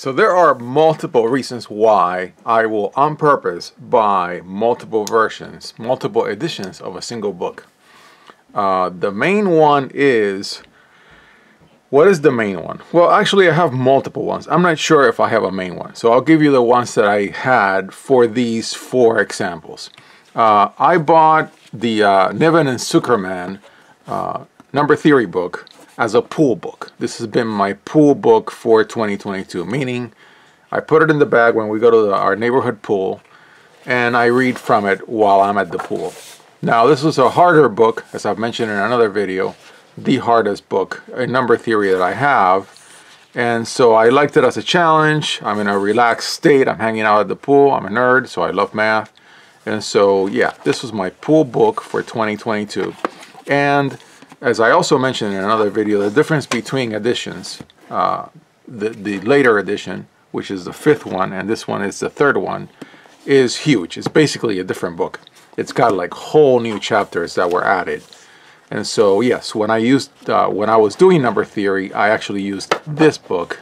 So there are multiple reasons why I will on purpose buy multiple versions, multiple editions of a single book. Uh, the main one is, what is the main one? Well, actually I have multiple ones. I'm not sure if I have a main one. So I'll give you the ones that I had for these four examples. Uh, I bought the uh, Niven and Zuckerman uh, number theory book as a pool book. This has been my pool book for 2022, meaning I put it in the bag when we go to the, our neighborhood pool and I read from it while I'm at the pool. Now this is a harder book, as I've mentioned in another video, the hardest book in number theory that I have. And so I liked it as a challenge. I'm in a relaxed state. I'm hanging out at the pool. I'm a nerd, so I love math. And so, yeah, this was my pool book for 2022. And as I also mentioned in another video, the difference between editions, uh, the, the later edition, which is the fifth one, and this one is the third one, is huge. It's basically a different book. It's got like whole new chapters that were added. And so, yes, when I used, uh, when I was doing number theory, I actually used this book.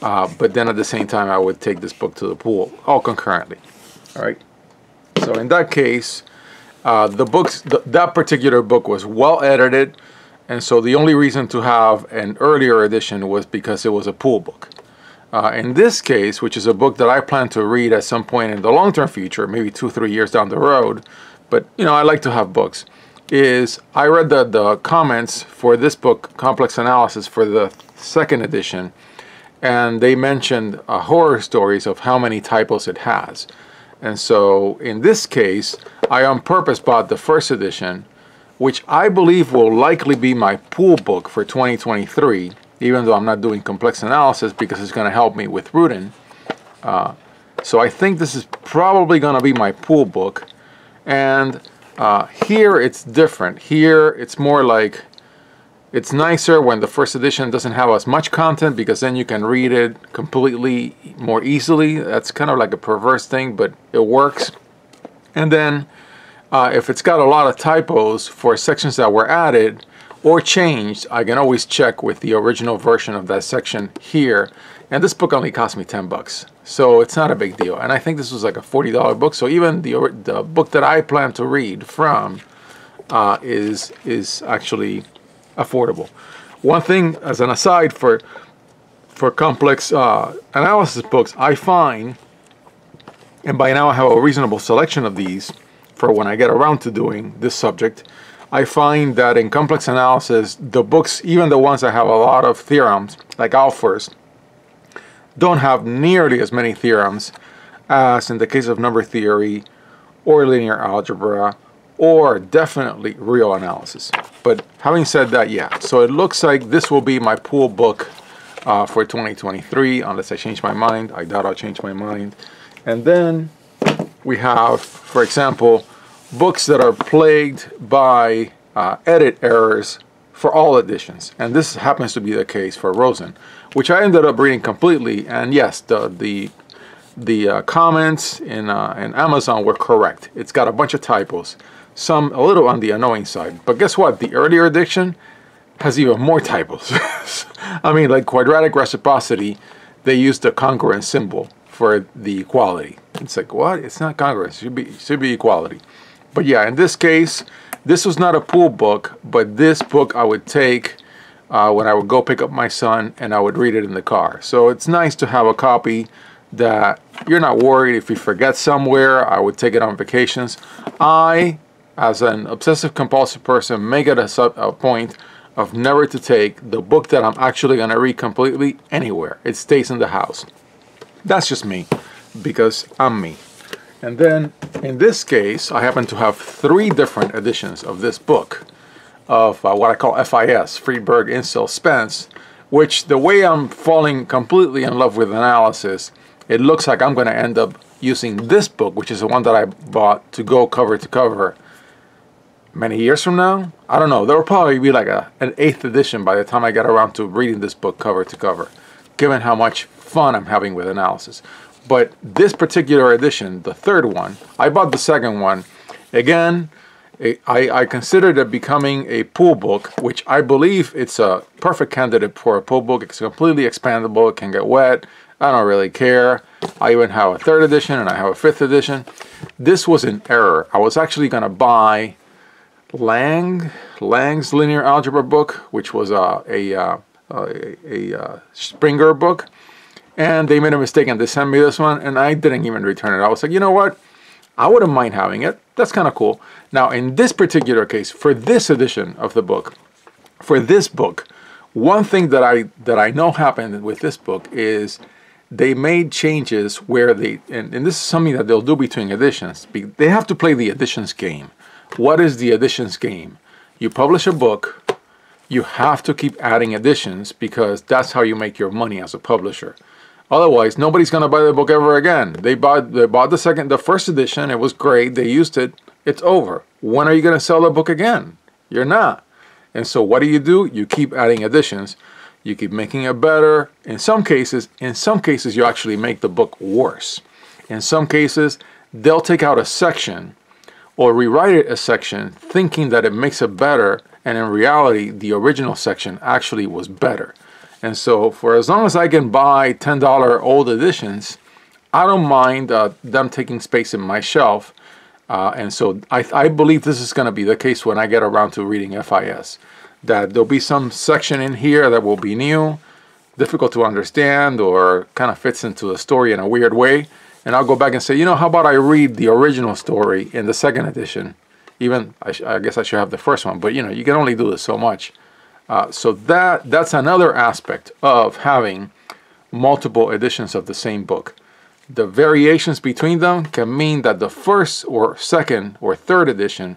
Uh, but then at the same time, I would take this book to the pool, all concurrently. All right. So in that case, uh, the books, th that particular book was well edited, and so the only reason to have an earlier edition was because it was a pool book. Uh, in this case, which is a book that I plan to read at some point in the long-term future, maybe two, three years down the road, but you know, I like to have books, is I read the, the comments for this book, Complex Analysis, for the second edition, and they mentioned uh, horror stories of how many typos it has. And so in this case, I on purpose bought the first edition, which I believe will likely be my pool book for 2023, even though I'm not doing complex analysis because it's going to help me with Rudin. Uh, so I think this is probably going to be my pool book. And uh, here it's different. Here it's more like it's nicer when the first edition doesn't have as much content because then you can read it completely more easily. That's kind of like a perverse thing, but it works. And then uh, if it's got a lot of typos for sections that were added or changed, I can always check with the original version of that section here. And this book only cost me 10 bucks. So it's not a big deal. And I think this was like a $40 book. So even the, the book that I plan to read from uh, is, is actually affordable. One thing as an aside for for complex uh, analysis books, I find, and by now I have a reasonable selection of these for when I get around to doing this subject, I find that in complex analysis, the books, even the ones that have a lot of theorems, like Ahlfors, don't have nearly as many theorems as in the case of number theory or linear algebra or definitely real analysis. But having said that, yeah, so it looks like this will be my pool book uh, for 2023, unless I change my mind. I doubt I'll change my mind. And then we have, for example, books that are plagued by uh, edit errors for all editions. And this happens to be the case for Rosen, which I ended up reading completely. And yes, the, the the uh, comments in, uh, in Amazon were correct. It's got a bunch of typos some a little on the annoying side. But guess what? The earlier edition has even more typos. I mean, like quadratic reciprocity, they used the congruent symbol for the equality. It's like, what? It's not congruent. It should be, it should be equality. But yeah, in this case, this was not a pool book, but this book I would take uh, when I would go pick up my son and I would read it in the car. So it's nice to have a copy that you're not worried if you forget somewhere. I would take it on vacations. I as an obsessive compulsive person, make it a, a point of never to take the book that I'm actually going to read completely anywhere. It stays in the house. That's just me, because I'm me. And then, in this case, I happen to have three different editions of this book of uh, what I call FIS, Friedberg, Insel, Spence, which the way I'm falling completely in love with analysis, it looks like I'm going to end up using this book, which is the one that I bought to go cover to cover many years from now, I don't know. There will probably be like a, an eighth edition by the time I get around to reading this book cover to cover, given how much fun I'm having with analysis. But this particular edition, the third one, I bought the second one. Again, I, I considered it becoming a pool book, which I believe it's a perfect candidate for a pool book. It's completely expandable. It can get wet. I don't really care. I even have a third edition and I have a fifth edition. This was an error. I was actually going to buy Lang, Lang's linear algebra book, which was uh, a, uh, a, a, a uh, Springer book. And they made a mistake and they sent me this one and I didn't even return it. I was like, you know what? I wouldn't mind having it. That's kind of cool. Now, in this particular case, for this edition of the book, for this book, one thing that I that I know happened with this book is they made changes where they and, and this is something that they'll do between editions. They have to play the editions game. What is the editions game? You publish a book, you have to keep adding editions because that's how you make your money as a publisher. Otherwise, nobody's gonna buy the book ever again. They bought they bought the second the first edition, it was great, they used it, it's over. When are you gonna sell the book again? You're not. And so what do you do? You keep adding editions. You keep making it better. In some cases, in some cases you actually make the book worse. In some cases, they'll take out a section or rewrite it a section thinking that it makes it better and in reality the original section actually was better. And so for as long as I can buy $10 old editions, I don't mind uh, them taking space in my shelf. Uh, and so I, I believe this is going to be the case when I get around to reading FIS. That there'll be some section in here that will be new, difficult to understand, or kind of fits into the story in a weird way. And I'll go back and say, you know, how about I read the original story in the second edition? Even, I, I guess I should have the first one, but you know, you can only do this so much. Uh, so that that's another aspect of having multiple editions of the same book. The variations between them can mean that the first or second or third edition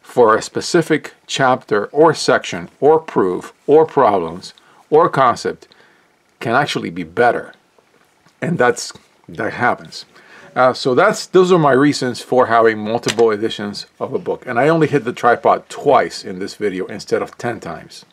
for a specific chapter or section or proof or problems or concept can actually be better. And that's that happens. Uh, so that's those are my reasons for having multiple editions of a book. And I only hit the tripod twice in this video instead of 10 times.